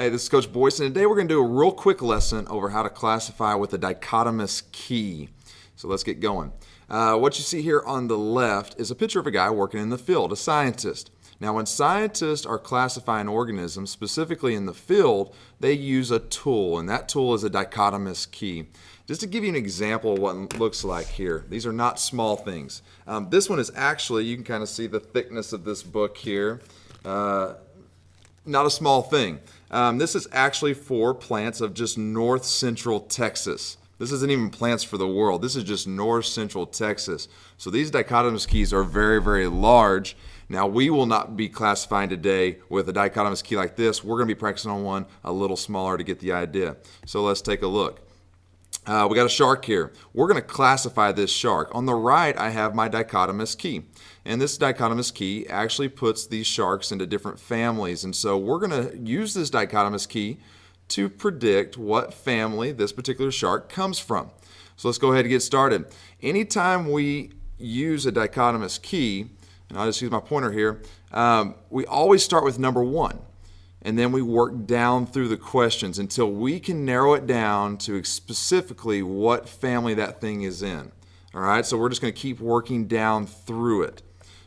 Hey, this is Coach Boyce, and today we're going to do a real quick lesson over how to classify with a dichotomous key. So let's get going. Uh, what you see here on the left is a picture of a guy working in the field, a scientist. Now, when scientists are classifying organisms, specifically in the field, they use a tool, and that tool is a dichotomous key. Just to give you an example of what it looks like here, these are not small things. Um, this one is actually, you can kind of see the thickness of this book here. Uh, not a small thing. Um, this is actually for plants of just north central Texas. This isn't even plants for the world. This is just north central Texas. So these dichotomous keys are very, very large. Now we will not be classifying today with a dichotomous key like this. We're going to be practicing on one a little smaller to get the idea. So let's take a look. Uh, we got a shark here. We're going to classify this shark. On the right, I have my dichotomous key. And this dichotomous key actually puts these sharks into different families. And so we're going to use this dichotomous key to predict what family this particular shark comes from. So let's go ahead and get started. Anytime we use a dichotomous key, and I'll just use my pointer here, um, we always start with number one and then we work down through the questions until we can narrow it down to specifically what family that thing is in. All right, so we're just going to keep working down through it.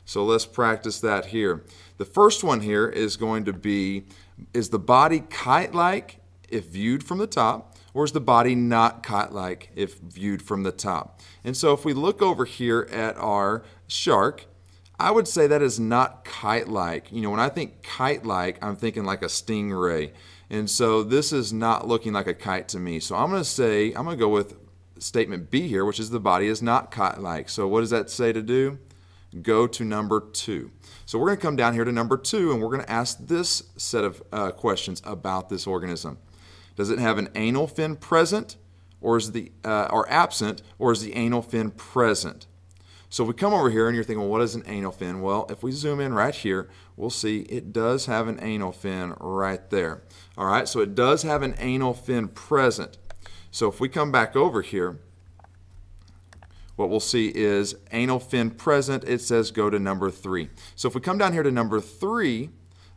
So let's practice that here. The first one here is going to be, is the body kite-like if viewed from the top, or is the body not kite-like if viewed from the top? And so if we look over here at our shark, I would say that is not kite-like. You know, when I think kite-like, I'm thinking like a stingray. And so this is not looking like a kite to me. So I'm going to say, I'm going to go with statement B here, which is the body is not kite-like. So what does that say to do? Go to number two. So we're going to come down here to number two, and we're going to ask this set of uh, questions about this organism. Does it have an anal fin present, or is the uh, or absent, or is the anal fin present? So we come over here and you're thinking, well, what is an anal fin? Well, if we zoom in right here, we'll see it does have an anal fin right there. All right, so it does have an anal fin present. So if we come back over here, what we'll see is anal fin present. It says go to number three. So if we come down here to number three,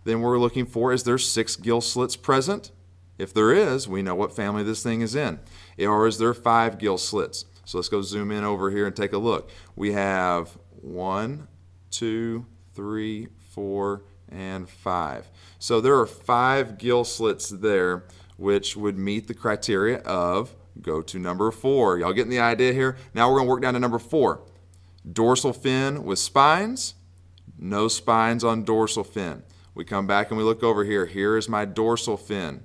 then we're looking for is there six gill slits present? If there is, we know what family this thing is in. Or is there five gill slits? So let's go zoom in over here and take a look. We have one, two, three, four, and five. So there are five gill slits there which would meet the criteria of go to number four. Y'all getting the idea here? Now we're to work down to number four. Dorsal fin with spines, no spines on dorsal fin. We come back and we look over here. Here is my dorsal fin.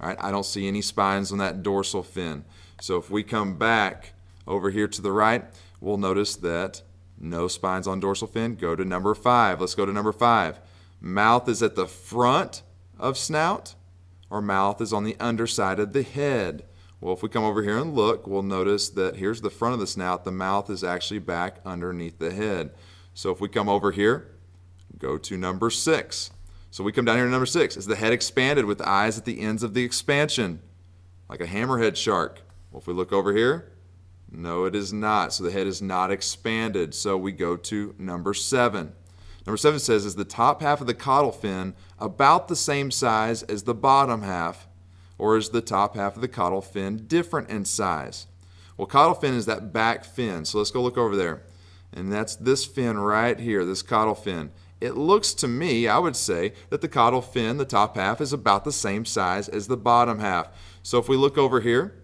All right, I don't see any spines on that dorsal fin. So if we come back over here to the right, we'll notice that no spines on dorsal fin. Go to number five. Let's go to number five. Mouth is at the front of snout, or mouth is on the underside of the head. Well, if we come over here and look, we'll notice that here's the front of the snout. The mouth is actually back underneath the head. So if we come over here, go to number six. So we come down here to number six. Is the head expanded with eyes at the ends of the expansion? Like a hammerhead shark. Well, if we look over here, no, it is not. So the head is not expanded. So we go to number seven. Number seven says, is the top half of the caudal fin about the same size as the bottom half, or is the top half of the caudal fin different in size? Well, caudal fin is that back fin. So let's go look over there. And that's this fin right here, this caudal fin. It looks to me, I would say, that the caudal fin, the top half, is about the same size as the bottom half. So if we look over here,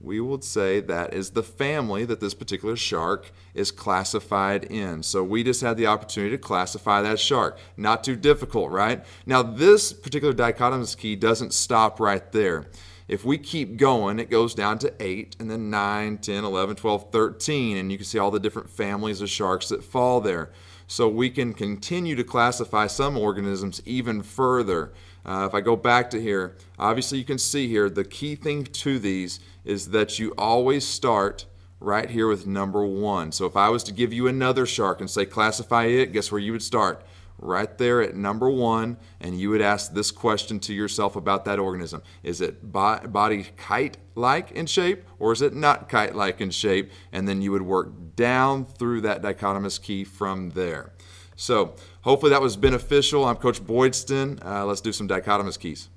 we would say that is the family that this particular shark is classified in. So we just had the opportunity to classify that shark. Not too difficult, right? Now this particular dichotomous key doesn't stop right there. If we keep going, it goes down to 8, and then 9, 10, 11, 12, 13, and you can see all the different families of sharks that fall there. So we can continue to classify some organisms even further. Uh, if I go back to here, obviously you can see here the key thing to these is that you always start right here with number one. So if I was to give you another shark and say classify it, guess where you would start? Right there at number one, and you would ask this question to yourself about that organism. Is it body kite-like in shape, or is it not kite-like in shape? And then you would work down through that dichotomous key from there. So hopefully that was beneficial. I'm Coach Boydstun. Uh, let's do some dichotomous keys.